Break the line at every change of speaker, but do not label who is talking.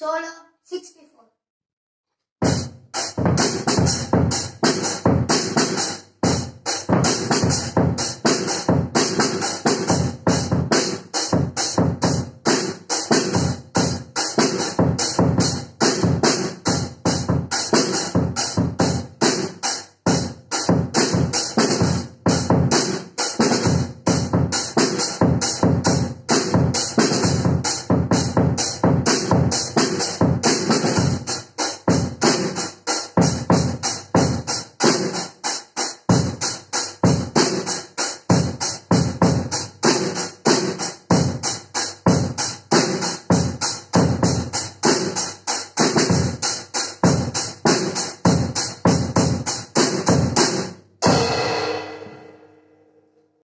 Solo 64.